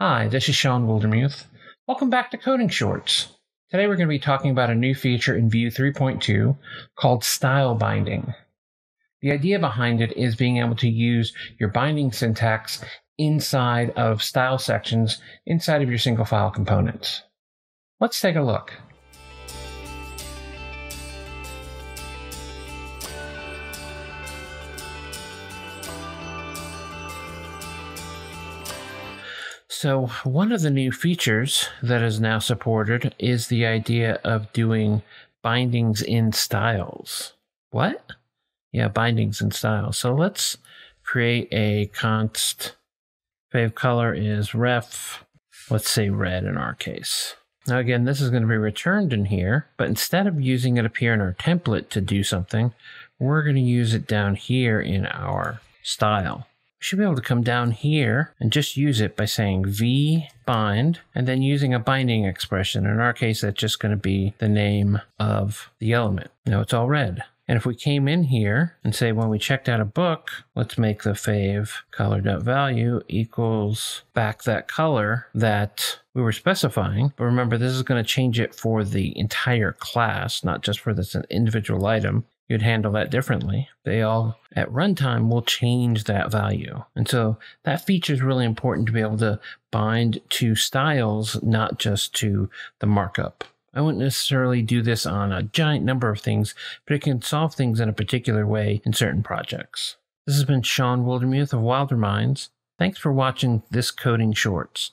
Hi, this is Shawn Wildermuth. Welcome back to Coding Shorts. Today we're going to be talking about a new feature in Vue 3.2 called style binding. The idea behind it is being able to use your binding syntax inside of style sections inside of your single file components. Let's take a look. So, one of the new features that is now supported is the idea of doing bindings in styles. What? Yeah, bindings in styles. So, let's create a const. Fave color is ref, let's say red in our case. Now, again, this is going to be returned in here, but instead of using it up here in our template to do something, we're going to use it down here in our style we should be able to come down here and just use it by saying v bind and then using a binding expression. In our case, that's just going to be the name of the element. Now it's all red. And if we came in here and say when we checked out a book, let's make the fave color.value equals back that color that we were specifying. But remember, this is going to change it for the entire class, not just for this individual item you'd handle that differently. They all at runtime will change that value. And so that feature is really important to be able to bind to styles, not just to the markup. I wouldn't necessarily do this on a giant number of things, but it can solve things in a particular way in certain projects. This has been Shawn Wildermuth of Wilder Minds. Thanks for watching this coding shorts.